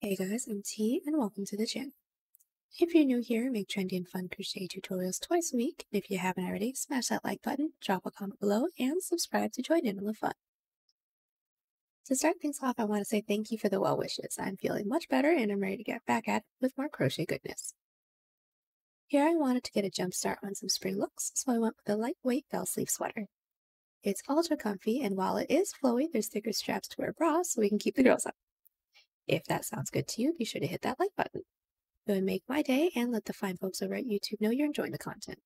Hey guys, I'm T and welcome to the channel. If you're new here, make trendy and fun crochet tutorials twice a week. And if you haven't already, smash that like button, drop a comment below, and subscribe to join in on the fun. To start things off, I want to say thank you for the well wishes. I'm feeling much better and I'm ready to get back at it with more crochet goodness. Here I wanted to get a jump start on some spring looks, so I went with a lightweight bell sleeve sweater. It's ultra comfy, and while it is flowy, there's thicker straps to wear bras so we can keep the girls up. If that sounds good to you, be sure to hit that like button. It would make my day and let the fine folks over at YouTube know you're enjoying the content.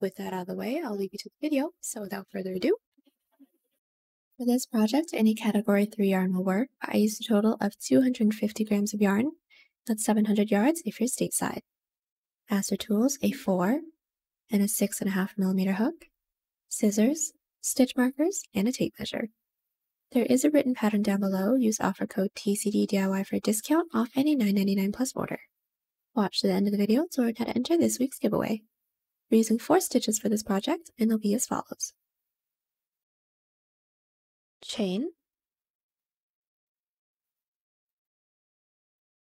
With that out of the way, I'll leave you to the video, so without further ado, for this project, any category 3 yarn will work. I used a total of 250 grams of yarn. That's 700 yards if you're stateside. As for tools, a 4 and a 6.5 millimeter hook, scissors, stitch markers, and a tape measure. There is a written pattern down below. Use offer code TCDDIY for a discount off any $9.99 plus order. Watch to the end of the video to learn how to enter this week's giveaway. We're using four stitches for this project, and they'll be as follows chain,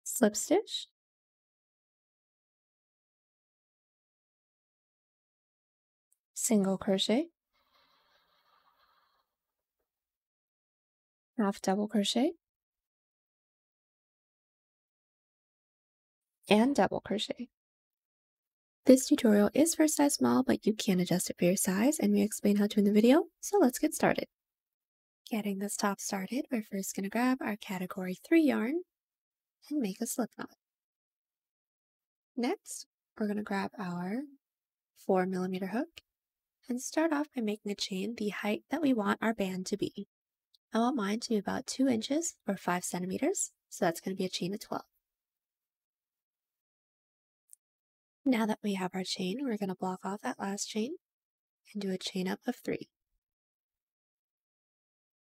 slip stitch, single crochet, half double crochet, and double crochet. This tutorial is for size small, but you can adjust it for your size, and we explain how to in the video, so let's get started. Getting this top started, we're first going to grab our category 3 yarn and make a slip knot. Next, we're going to grab our 4 millimeter hook and start off by making a chain the height that we want our band to be. I want mine to be about 2 inches or 5 centimeters, so that's going to be a chain of 12. Now that we have our chain, we're going to block off that last chain and do a chain up of 3.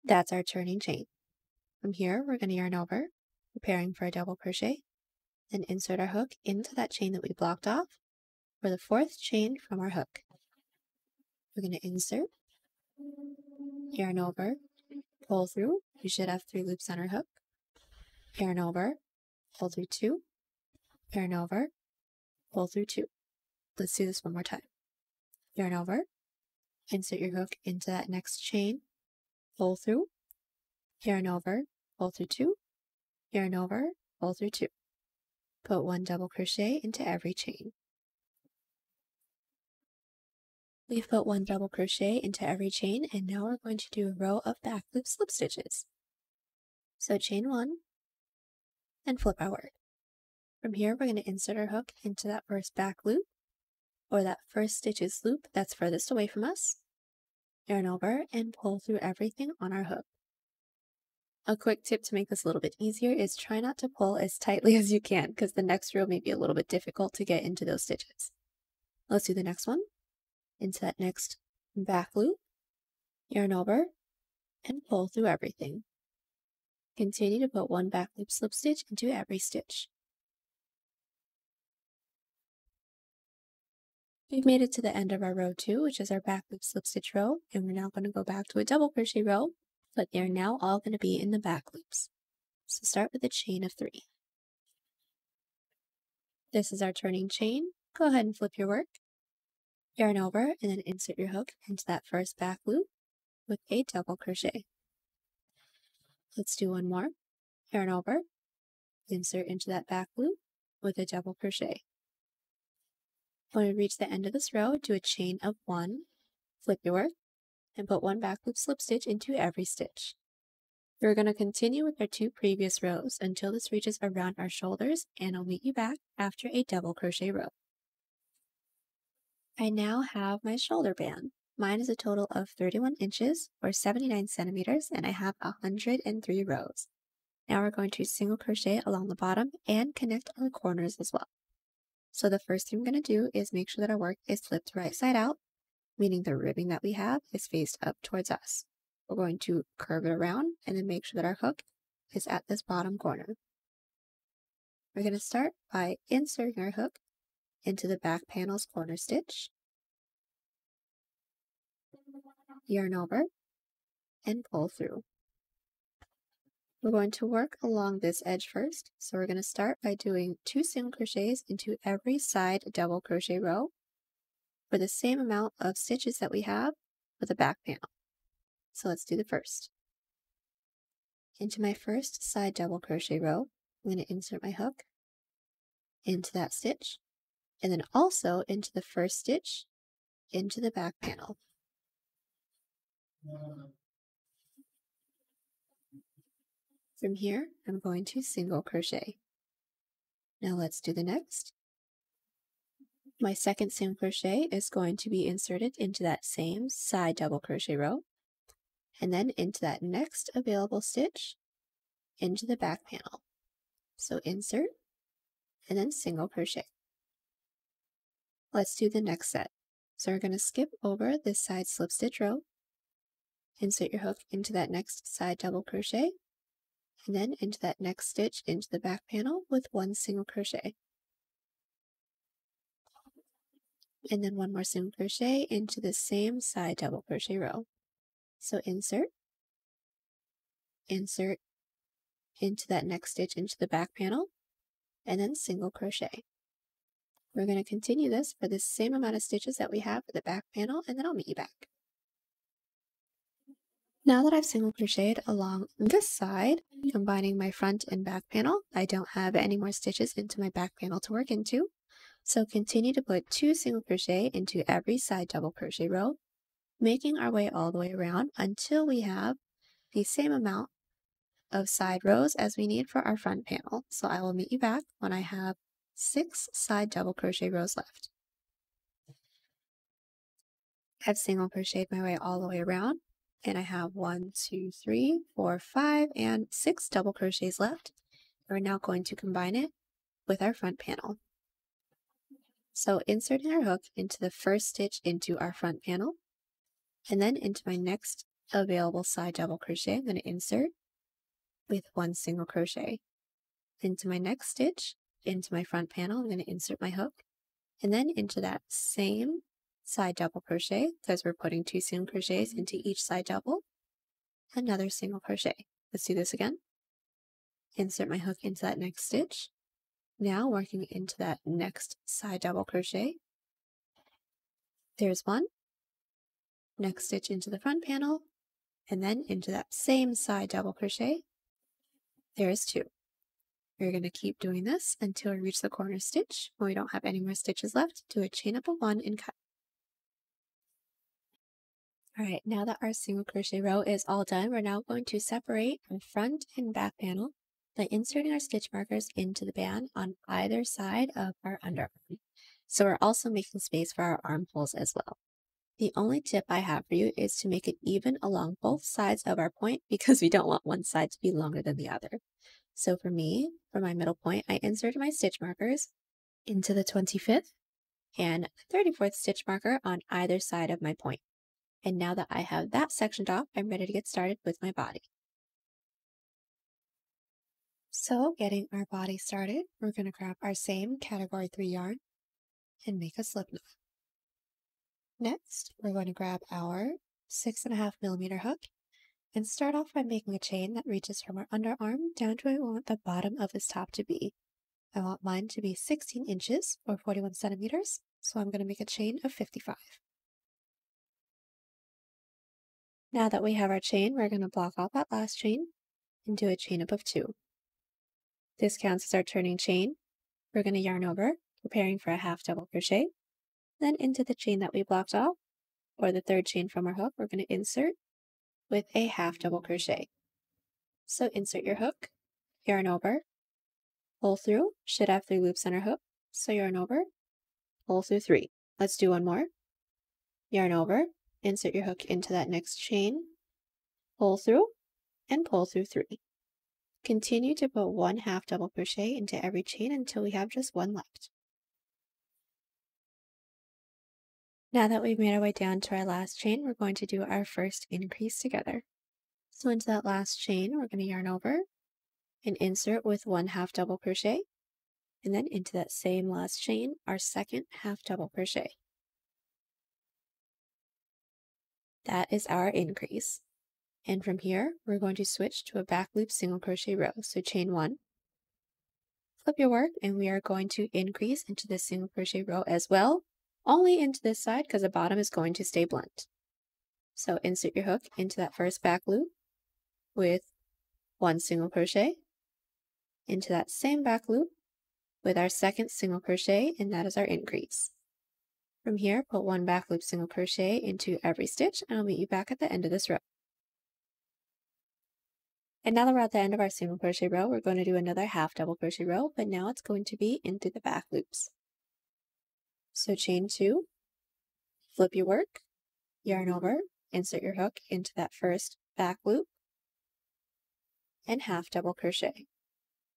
That's our turning chain. From here, we're going to yarn over, preparing for a double crochet, then insert our hook into that chain that we blocked off for the fourth chain from our hook. We're going to insert, yarn over, pull through. You should have three loops on our hook. Yarn over, pull through two, yarn over, pull through two. Let's do this one more time. Yarn over, insert your hook into that next chain, pull through, yarn over, pull through two, yarn over, pull through two. Put one double crochet into every chain. We've put one double crochet into every chain and now we're going to do a row of back loop slip stitches. So chain one and flip our work. From here we're going to insert our hook into that first back loop or that first stitches loop that's furthest away from us yarn over, and pull through everything on our hook. A quick tip to make this a little bit easier is try not to pull as tightly as you can because the next row may be a little bit difficult to get into those stitches. Let's do the next one. Into that next back loop, yarn over, and pull through everything. Continue to put one back loop slip stitch into every stitch. We've made it to the end of our row two, which is our back loop slip stitch row, and we're now going to go back to a double crochet row, but they're now all going to be in the back loops. So start with a chain of three. This is our turning chain. Go ahead and flip your work. Yarn over and then insert your hook into that first back loop with a double crochet. Let's do one more. Yarn over, insert into that back loop with a double crochet. When we reach the end of this row, do a chain of one, flip your work, and put one back loop slip stitch into every stitch. We're going to continue with our two previous rows until this reaches around our shoulders and I'll meet you back after a double crochet row. I now have my shoulder band. Mine is a total of 31 inches or 79 centimeters and I have 103 rows. Now we're going to single crochet along the bottom and connect our corners as well. So the first thing I'm going to do is make sure that our work is flipped right side out, meaning the ribbing that we have is faced up towards us. We're going to curve it around and then make sure that our hook is at this bottom corner. We're going to start by inserting our hook into the back panel's corner stitch, yarn over, and pull through. We're going to work along this edge first. So we're going to start by doing two single crochets into every side double crochet row for the same amount of stitches that we have for the back panel. So let's do the first. Into my first side double crochet row, I'm going to insert my hook into that stitch and then also into the first stitch into the back panel. From here, I'm going to single crochet. Now let's do the next. My second single crochet is going to be inserted into that same side double crochet row, and then into that next available stitch into the back panel. So insert, and then single crochet. Let's do the next set. So we're going to skip over this side slip stitch row, insert your hook into that next side double crochet, and then into that next stitch into the back panel with one single crochet. And then one more single crochet into the same side double crochet row. So insert, insert into that next stitch into the back panel, and then single crochet. We're going to continue this for the same amount of stitches that we have for the back panel, and then I'll meet you back. Now that I've single crocheted along this side, combining my front and back panel, I don't have any more stitches into my back panel to work into. So continue to put two single crochet into every side double crochet row, making our way all the way around until we have the same amount of side rows as we need for our front panel. So I will meet you back when I have six side double crochet rows left. I've single crocheted my way all the way around and I have one, two, three, four, five, and six double crochets left. We're now going to combine it with our front panel. So inserting our hook into the first stitch into our front panel, and then into my next available side double crochet, I'm going to insert with one single crochet. Into my next stitch, into my front panel, I'm going to insert my hook, and then into that same side double crochet because we're putting two single crochets into each side double, another single crochet. Let's do this again. Insert my hook into that next stitch. Now working into that next side double crochet. There's one. Next stitch into the front panel, and then into that same side double crochet. There's two. We're going to keep doing this until we reach the corner stitch. When we don't have any more stitches left, do a chain up of one and cut. All right, now that our single crochet row is all done, we're now going to separate our front and back panel by inserting our stitch markers into the band on either side of our underarm. So we're also making space for our armholes as well. The only tip I have for you is to make it even along both sides of our point because we don't want one side to be longer than the other. So for me, for my middle point, I inserted my stitch markers into the 25th and 34th stitch marker on either side of my point. And now that I have that sectioned off, I'm ready to get started with my body. So getting our body started, we're going to grab our same category 3 yarn and make a slip knot. Next, we're going to grab our 6.5 millimeter hook and start off by making a chain that reaches from our underarm down to where we want the bottom of this top to be. I want mine to be 16 inches or 41 centimeters, so I'm going to make a chain of 55. Now that we have our chain, we're going to block off that last chain and do a chain up of two. This counts as our turning chain. We're going to yarn over, preparing for a half double crochet. Then into the chain that we blocked off, or the third chain from our hook, we're going to insert with a half double crochet. So insert your hook, yarn over, pull through, should have three loops on our hook, so yarn over, pull through three. Let's do one more. Yarn over, insert your hook into that next chain, pull through, and pull through three. Continue to put one half double crochet into every chain until we have just one left. Now that we've made our way down to our last chain, we're going to do our first increase together. So into that last chain, we're going to yarn over and insert with one half double crochet, and then into that same last chain, our second half double crochet. That is our increase. And from here, we're going to switch to a back loop single crochet row. So chain one, flip your work, and we are going to increase into the single crochet row as well, only into this side because the bottom is going to stay blunt. So insert your hook into that first back loop with one single crochet, into that same back loop with our second single crochet, and that is our increase. From here, put one back loop single crochet into every stitch, and I'll meet you back at the end of this row. And now that we're at the end of our single crochet row, we're going to do another half double crochet row, but now it's going to be into the back loops. So chain two, flip your work, yarn over, insert your hook into that first back loop, and half double crochet.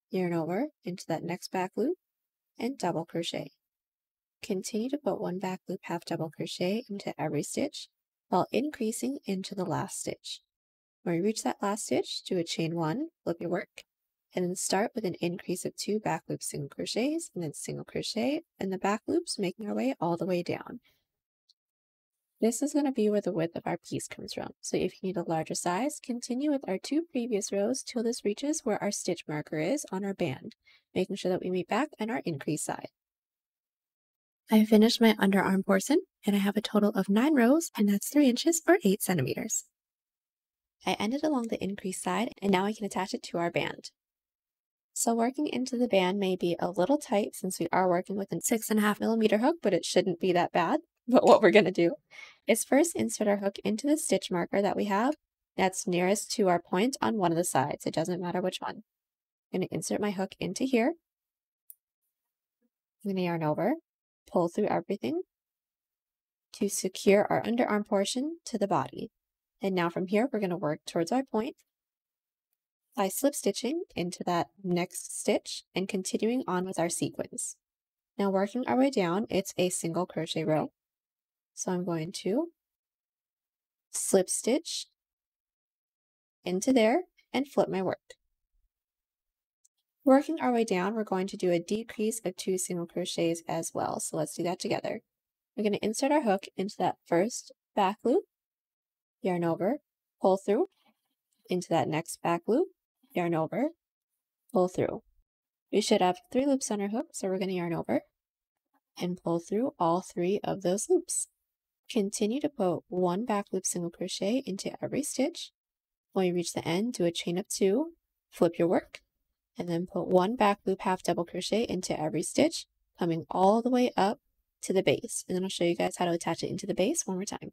Yarn over into that next back loop, and double crochet. Continue to put one back loop half double crochet into every stitch while increasing into the last stitch. When you reach that last stitch, do a chain one, flip your work, and then start with an increase of two back loop single crochets and then single crochet in the back loops, making our way all the way down. This is going to be where the width of our piece comes from. So if you need a larger size, continue with our two previous rows till this reaches where our stitch marker is on our band, making sure that we meet back on our increase side. I finished my underarm portion and I have a total of 9 rows and that's 3 inches or 8 centimeters. I ended along the increase side and now I can attach it to our band. So working into the band may be a little tight since we are working with a 6.5 millimeter hook, but it shouldn't be that bad. But what we're going to do is first insert our hook into the stitch marker that we have that's nearest to our point on one of the sides. It doesn't matter which one. I'm going to insert my hook into here. I'm to yarn over, pull through everything to secure our underarm portion to the body. And now from here, we're going to work towards our point by slip stitching into that next stitch and continuing on with our sequence. Now working our way down, it's a single crochet row. So I'm going to slip stitch into there and flip my work. Working our way down, we're going to do a decrease of two single crochets as well. So let's do that together. We're going to insert our hook into that first back loop, yarn over, pull through, into that next back loop, yarn over, pull through. We should have three loops on our hook, so we're going to yarn over and pull through all three of those loops. Continue to put one back loop single crochet into every stitch. When you reach the end, do a chain of two, flip your work, and then put one back loop half double crochet into every stitch, coming all the way up to the base. And then I'll show you guys how to attach it into the base one more time.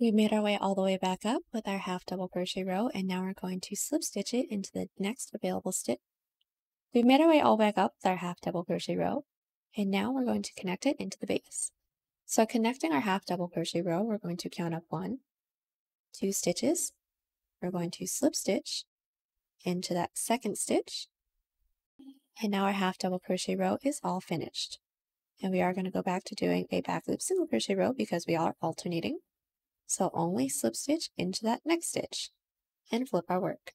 We've made our way all the way back up with our half double crochet row, and now we're going to slip stitch it into the next available stitch. We've made our way all back up with our half double crochet row, and now we're going to connect it into the base. So connecting our half double crochet row, we're going to count up one, two stitches, we're going to slip stitch, into that second stitch. And now our half double crochet row is all finished. And we are going to go back to doing a back loop single crochet row because we are alternating. So only slip stitch into that next stitch and flip our work.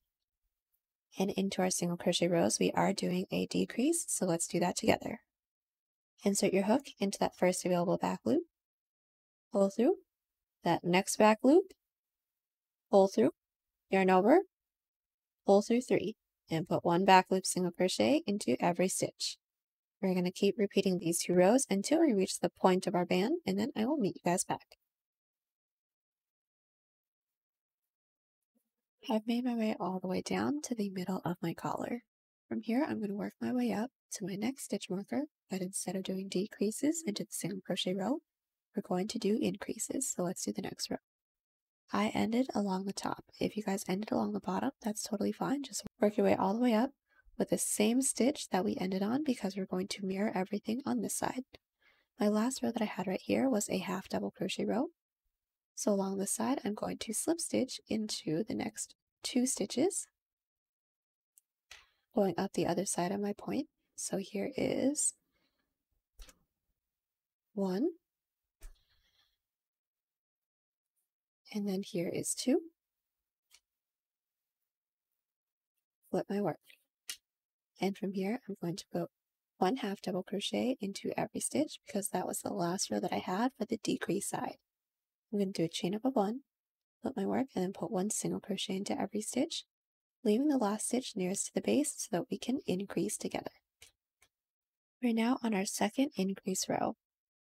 And into our single crochet rows, we are doing a decrease. So let's do that together. Insert your hook into that first available back loop, pull through, that next back loop, pull through, yarn over, pull through three, and put one back loop single crochet into every stitch. We're going to keep repeating these two rows until we reach the point of our band, and then I will meet you guys back. I've made my way all the way down to the middle of my collar. From here, I'm going to work my way up to my next stitch marker, but instead of doing decreases into the single crochet row, we're going to do increases. So let's do the next row. I ended along the top. If you guys ended along the bottom, that's totally fine. Just work your way all the way up with the same stitch that we ended on because we're going to mirror everything on this side. My last row that I had right here was a half double crochet row. So along the side, I'm going to slip stitch into the next two stitches, going up the other side of my point. So here is one, and then here is two. Flip my work. And from here, I'm going to put one half double crochet into every stitch because that was the last row that I had for the decrease side. I'm going to do a chain up of one, flip my work, and then put one single crochet into every stitch, leaving the last stitch nearest to the base so that we can increase together. We're now on our second increase row.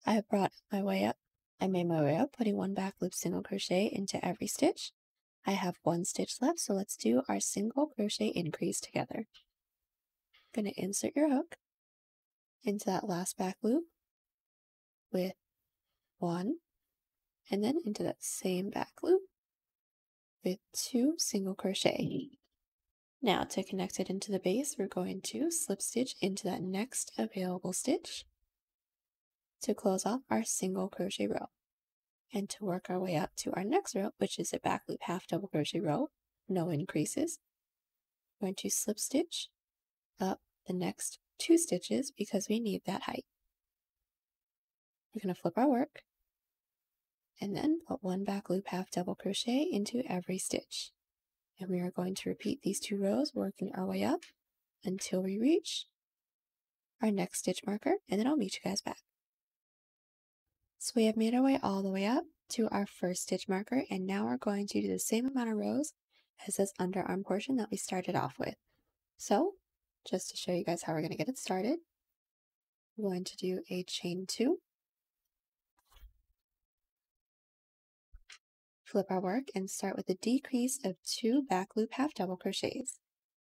I have brought my way up. I made my way up, putting one back loop single crochet into every stitch. I have one stitch left, so let's do our single crochet increase together. I'm going to insert your hook into that last back loop with one, and then into that same back loop with two single crochet. Now to connect it into the base, we're going to slip stitch into that next available stitch to close off our single crochet row. And to work our way up to our next row, which is a back loop half double crochet row, no increases, we're going to slip stitch up the next two stitches because we need that height. We're going to flip our work and then put one back loop half double crochet into every stitch. And we are going to repeat these two rows, working our way up until we reach our next stitch marker, and then I'll meet you guys back. So we have made our way all the way up to our first stitch marker, and now we're going to do the same amount of rows as this underarm portion that we started off with. So, just to show you guys how we're going to get it started, we're going to do a chain two, flip our work and start with a decrease of two back loop half double crochets.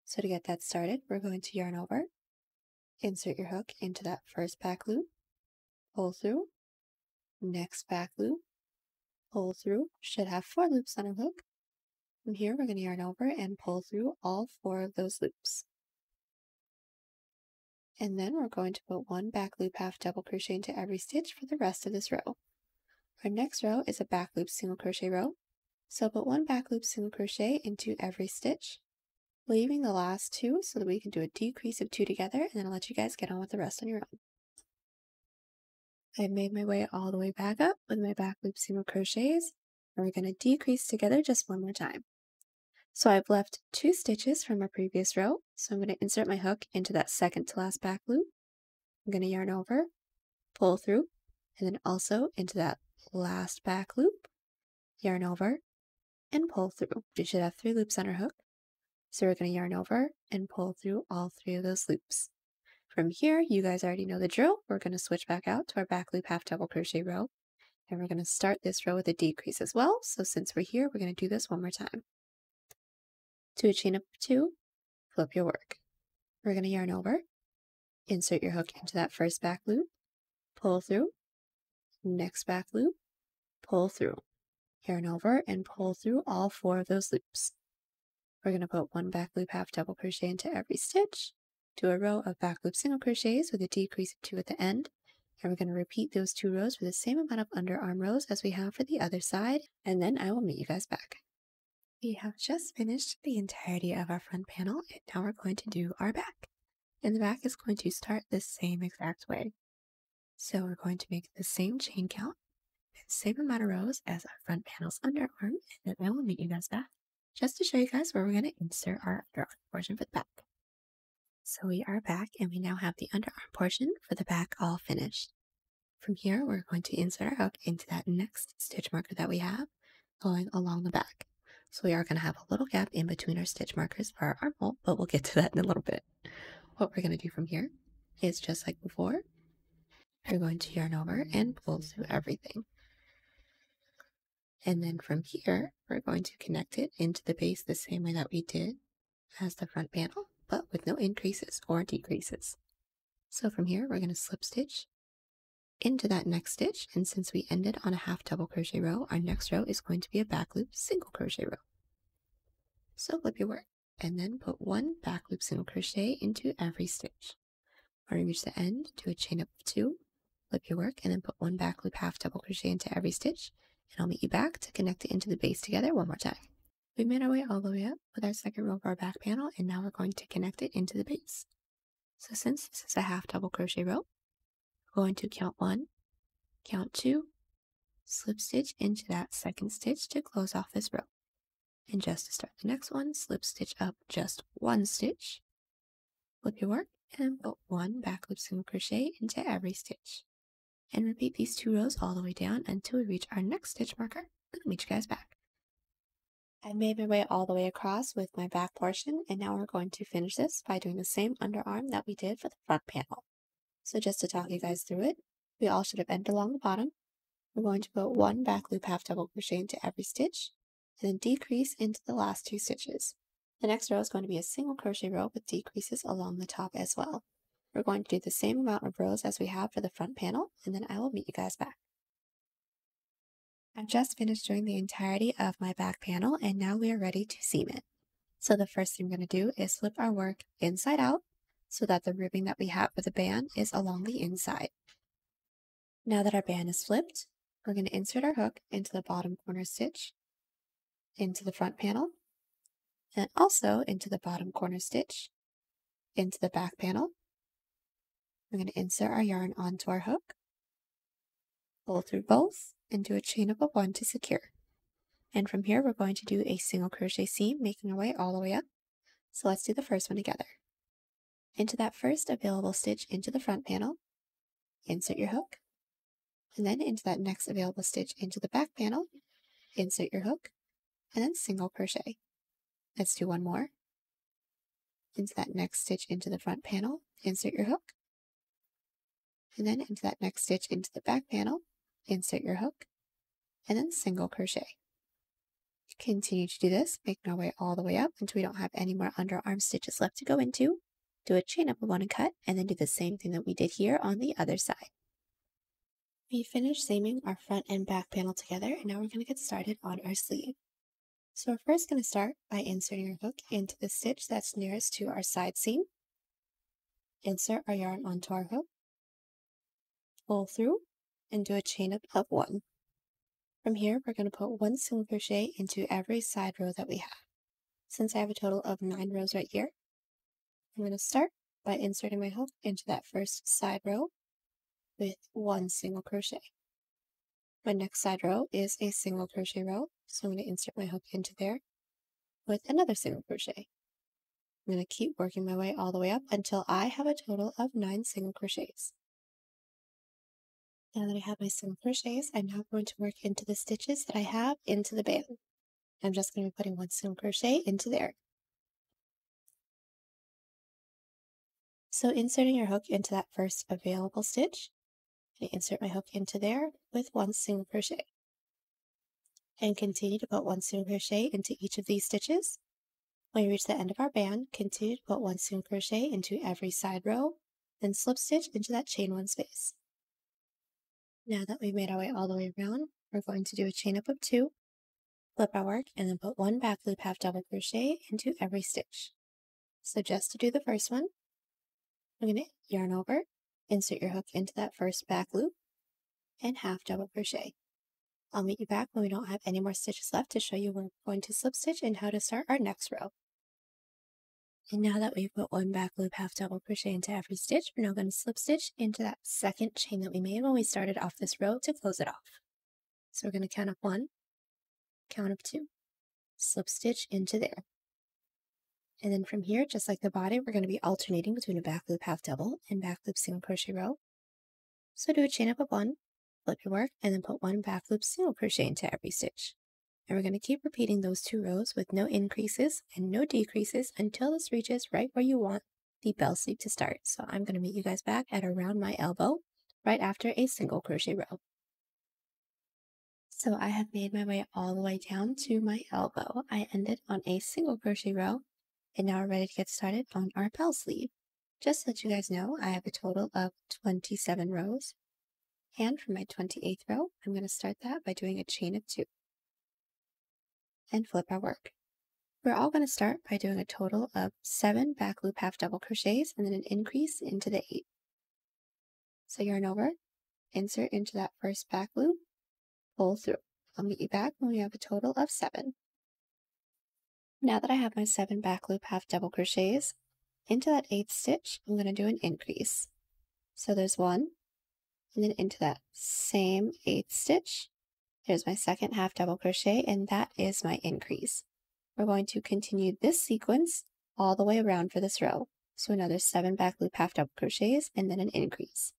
So to get that started, we're going to yarn over, insert your hook into that first back loop, pull through, next back loop, pull through, should have four loops on our hook. From here, we're going to yarn over and pull through all four of those loops. And then we're going to put one back loop half double crochet into every stitch for the rest of this row. Our next row is a back loop single crochet row. So put one back loop single crochet into every stitch, leaving the last two so that we can do a decrease of two together and then I'll let you guys get on with the rest on your own. I've made my way all the way back up with my back loop single crochets and we're going to decrease together just one more time. So I've left two stitches from our previous row, so I'm going to insert my hook into that second to last back loop. I'm going to yarn over, pull through, and then also into that last back loop, yarn over, and pull through. You should have three loops on our hook. So we're going to yarn over and pull through all three of those loops. From here, you guys already know the drill. We're going to switch back out to our back loop half double crochet row. And we're going to start this row with a decrease as well. So since we're here, we're going to do this one more time. To a chain up two, flip your work. We're going to yarn over, insert your hook into that first back loop, pull through, next back loop, pull through, yarn over and pull through all four of those loops. We're going to put one back loop half double crochet into every stitch, do a row of back loop single crochets with a decrease of two at the end, and we're going to repeat those two rows for the same amount of underarm rows as we have for the other side, and then I will meet you guys back. We have just finished the entirety of our front panel, and now we're going to do our back. And the back is going to start the same exact way. So we're going to make the same chain count, same amount of rows as our front panel's underarm, and then I will meet you guys back just to show you guys where we're going to insert our underarm portion for the back. So we are back and we now have the underarm portion for the back all finished. From here, we're going to insert our hook into that next stitch marker that we have going along the back. So we are going to have a little gap in between our stitch markers for our armhole, but we'll get to that in a little bit. What we're going to do from here is just like before, you're going to yarn over and pull through everything. And then from here, we're going to connect it into the base the same way that we did as the front panel, but with no increases or decreases. So from here, we're going to slip stitch into that next stitch. And since we ended on a half double crochet row, our next row is going to be a back loop single crochet row. So flip your work and then put one back loop single crochet into every stitch. When you reach the end, do a chain up of two flip your work, and then put one back loop half double crochet into every stitch, and I'll meet you back to connect it into the base together one more time. We made our way all the way up with our second row of our back panel, and now we're going to connect it into the base. So since this is a half double crochet row, we're going to count one, count two, slip stitch into that second stitch to close off this row. And just to start the next one, slip stitch up just one stitch, flip your work, and put one back loop single crochet into every stitch and repeat these two rows all the way down until we reach our next stitch marker. I'll meet you guys back. I made my way all the way across with my back portion and now we're going to finish this by doing the same underarm that we did for the front panel. So just to talk you guys through it, we all should have ended along the bottom. We're going to put one back loop half double crochet into every stitch and then decrease into the last two stitches. The next row is going to be a single crochet row with decreases along the top as well. We're going to do the same amount of rows as we have for the front panel and then I will meet you guys back. I've just finished doing the entirety of my back panel and now we are ready to seam it. So the first thing we're going to do is flip our work inside out so that the ribbing that we have for the band is along the inside. Now that our band is flipped, we're going to insert our hook into the bottom corner stitch, into the front panel, and also into the bottom corner stitch, into the back panel. We're going to insert our yarn onto our hook, pull through both, and do a chain up of one to secure. And from here, we're going to do a single crochet seam, making our way all the way up. So let's do the first one together. Into that first available stitch into the front panel, insert your hook, and then into that next available stitch into the back panel, insert your hook, and then single crochet. Let's do one more. Into that next stitch into the front panel, insert your hook, and then into that next stitch into the back panel, insert your hook, and then single crochet. Continue to do this, making our way all the way up until we don't have any more underarm stitches left to go into. Do a chain up of one and cut, and then do the same thing that we did here on the other side. We finished seaming our front and back panel together, and now we're going to get started on our sleeve. So we're first going to start by inserting our hook into the stitch that's nearest to our side seam. Insert our yarn onto our hook, pull through, and do a chain up of one. From here, we're going to put one single crochet into every side row that we have. Since I have a total of nine rows right here, I'm going to start by inserting my hook into that first side row with one single crochet. My next side row is a single crochet row, so I'm going to insert my hook into there with another single crochet. I'm going to keep working my way all the way up until I have a total of nine single crochets. Now that I have my single crochets, I'm now going to work into the stitches that I have into the band. I'm just going to be putting one single crochet into there. So inserting your hook into that first available stitch, I insert my hook into there with one single crochet. And continue to put one single crochet into each of these stitches. When you reach the end of our band, continue to put one single crochet into every side row, then slip stitch into that chain one space. Now that we've made our way all the way around, we're going to do a chain up of two, flip our work, and then put one back loop half double crochet into every stitch. So just to do the first one, I'm going to yarn over, insert your hook into that first back loop, and half double crochet. I'll meet you back when we don't have any more stitches left to show you we're going to slip stitch and how to start our next row. And now that we've put one back loop half double crochet into every stitch, we're now going to slip stitch into that second chain that we made when we started off this row to close it off. So we're going to count up one, count up two, slip stitch into there. And then from here, just like the body, we're going to be alternating between a back loop half double and back loop single crochet row. So do a chain up of one, flip your work, and then put one back loop single crochet into every stitch. And we're going to keep repeating those two rows with no increases and no decreases until this reaches right where you want the bell sleeve to start. So I'm going to meet you guys back at around my elbow right after a single crochet row. So I have made my way all the way down to my elbow. I ended on a single crochet row and now we're ready to get started on our bell sleeve. Just so that you guys know, I have a total of 27 rows. And for my 28th row, I'm going to start that by doing a chain of two and flip our work. We're all going to start by doing a total of seven back loop half double crochets and then an increase into the eight. So yarn over, insert into that first back loop, pull through. I'll meet you back when we have a total of seven. Now that I have my seven back loop half double crochets, into that eighth stitch, I'm going to do an increase. So there's one, and then into that same eighth stitch, there's my second half double crochet and that is my increase. We're going to continue this sequence all the way around for this row. So another seven back loop half double crochets and then an increase.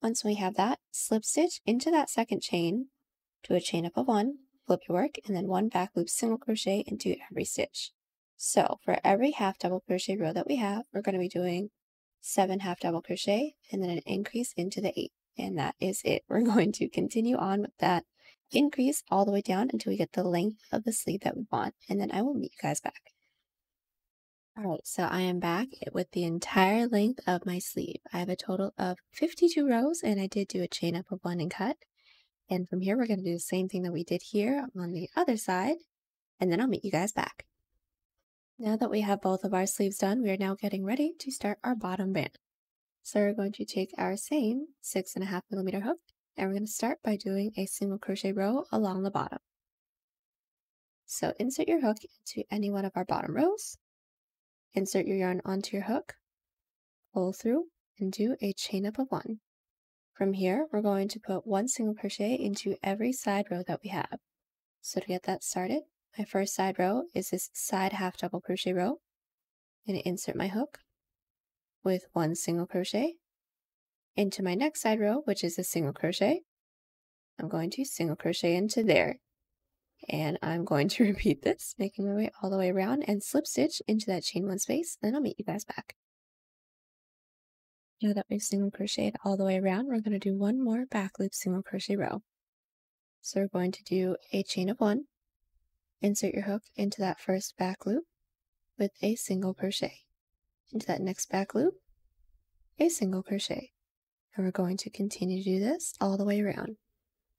Once we have that, slip stitch into that second chain, do a chain up of one, flip your work, and then one back loop single crochet into every stitch. So for every half double crochet row that we have, we're going to be doing seven half double crochet and then an increase into the eight. And that is it. We're going to continue on with that increase all the way down until we get the length of the sleeve that we want. And then I will meet you guys back. All right, so I am back with the entire length of my sleeve. I have a total of 52 rows and I did do a chain up of one and cut. And from here, we're going to do the same thing that we did here on the other side. And then I'll meet you guys back. Now that we have both of our sleeves done, we are now getting ready to start our bottom band. So we're going to take our same six and a half millimeter hook and we're going to start by doing a single crochet row along the bottom. So insert your hook into any one of our bottom rows, insert your yarn onto your hook, pull through, and do a chain up of one. From here, we're going to put one single crochet into every side row that we have. So to get that started, my first side row is this side half double crochet row. I'm going to insert my hook with one single crochet into my next side row, which is a single crochet. I'm going to single crochet into there. And I'm going to repeat this, making my way all the way around and slip stitch into that chain one space. Then I'll meet you guys back. Now that we've single crocheted all the way around, we're going to do one more back loop single crochet row. So we're going to do a chain of one, insert your hook into that first back loop with a single crochet. Into that next back loop, a single crochet. And we're going to continue to do this all the way around.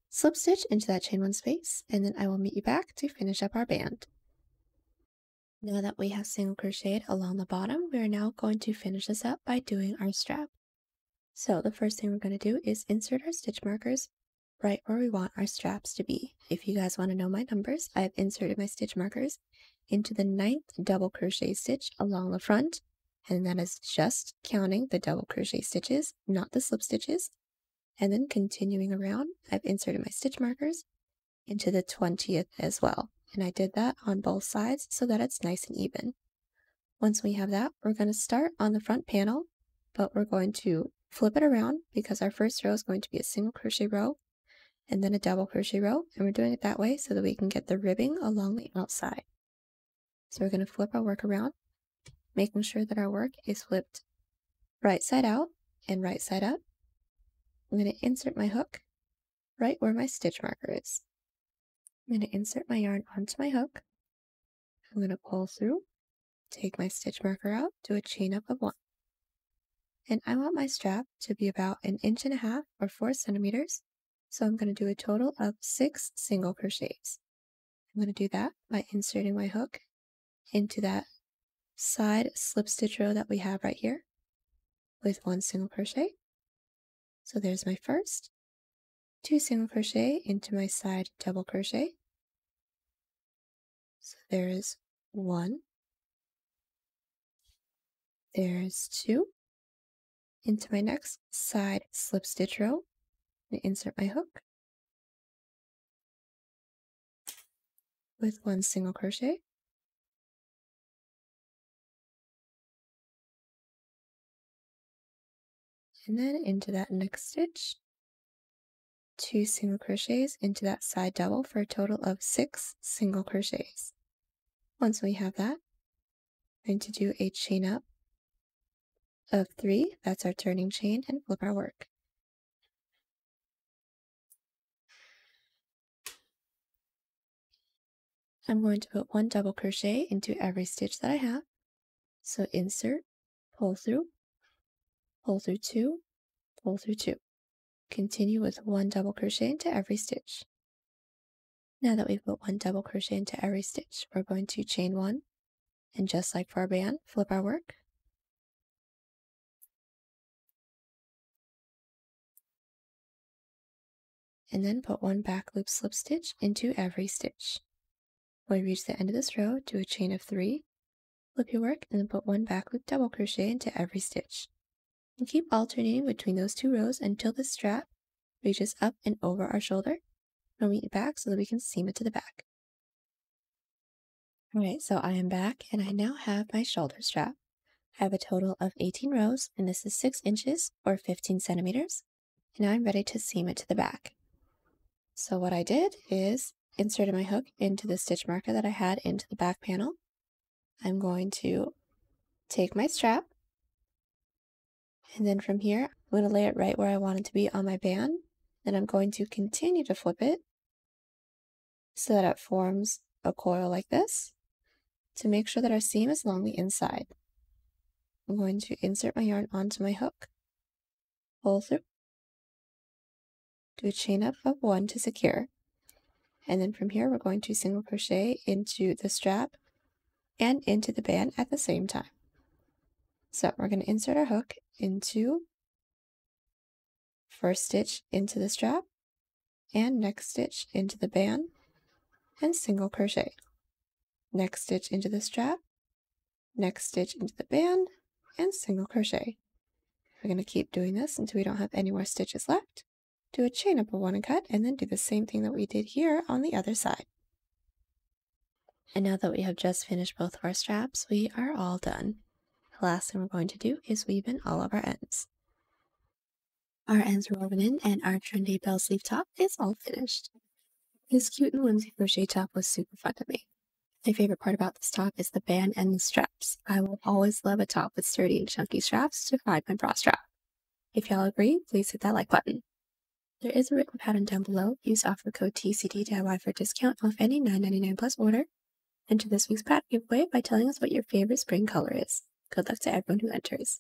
Slip stitch into that chain one space, and then I will meet you back to finish up our band. Now that we have single crocheted along the bottom, we are now going to finish this up by doing our strap. So the first thing we're going to do is insert our stitch markers right where we want our straps to be. If you guys want to know my numbers, I have inserted my stitch markers into the ninth double crochet stitch along the front and that is just counting the double crochet stitches, not the slip stitches. And then continuing around, I've inserted my stitch markers into the 20th as well. And I did that on both sides so that it's nice and even. Once we have that, we're going to start on the front panel, but we're going to flip it around because our first row is going to be a single crochet row and then a double crochet row. And we're doing it that way so that we can get the ribbing along the outside. So we're going to flip our work around making sure that our work is flipped right side out and right side up. I'm going to insert my hook right where my stitch marker is. I'm going to insert my yarn onto my hook. I'm going to pull through, take my stitch marker out, do a chain up of one. And I want my strap to be about an inch and a half or four centimeters. So I'm going to do a total of six single crochets. I'm going to do that by inserting my hook into that side slip stitch row that we have right here with one single crochet. So there's my first, two single crochet into my side double crochet. So there's one, there's two, into my next side slip stitch row, and insert my hook with one single crochet. And then into that next stitch. Two single crochets into that side double for a total of six single crochets. Once we have that I'm going to do a chain up of three. That's our turning chain and flip our work. I'm going to put one double crochet into every stitch that I have. So insert pull through pull through two, pull through two. Continue with one double crochet into every stitch. Now that we've put one double crochet into every stitch, we're going to chain one, and just like for our band, flip our work. And then put one back loop slip stitch into every stitch. When we reach the end of this row, do a chain of three, flip your work, and then put one back loop double crochet into every stitch and keep alternating between those two rows until the strap reaches up and over our shoulder. I'll meet back so that we can seam it to the back. Alright, so I am back and I now have my shoulder strap. I have a total of 18 rows and this is 6 inches or 15 centimeters. And now I'm ready to seam it to the back. So what I did is inserted my hook into the stitch marker that I had into the back panel. I'm going to take my strap and then from here, I'm going to lay it right where I want it to be on my band. Then I'm going to continue to flip it so that it forms a coil like this to make sure that our seam is along the inside. I'm going to insert my yarn onto my hook, pull through, do a chain up of one to secure, and then from here we're going to single crochet into the strap and into the band at the same time. So we're going to insert our hook into first stitch into the strap and next stitch into the band and single crochet. Next stitch into the strap, next stitch into the band and single crochet. We're going to keep doing this until we don't have any more stitches left. Do a chain up of one and cut and then do the same thing that we did here on the other side. And now that we have just finished both of our straps, we are all done. Last thing we're going to do is weave in all of our ends. Our ends are woven in and our trendy bell sleeve top is all finished. This cute and whimsy crochet top was super fun to make. My favorite part about this top is the band and the straps. I will always love a top with sturdy and chunky straps to hide my bra strap. If y'all agree, please hit that like button. There is a written pattern down below. Use offer code TCDDIY for discount off any $9.99 plus order. Enter this week's pattern giveaway by telling us what your favorite spring color is. Good luck to everyone who enters.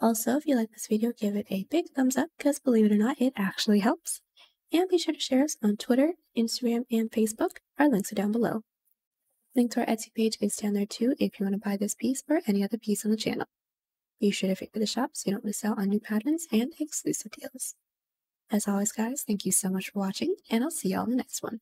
Also, if you like this video, give it a big thumbs up because believe it or not, it actually helps. And be sure to share us on Twitter, Instagram, and Facebook. Our links are down below. Link to our Etsy page is down there too if you want to buy this piece or any other piece on the channel. Be sure to favorite the shop so you don't miss out on new patterns and exclusive deals. As always, guys, thank you so much for watching, and I'll see y'all in the next one.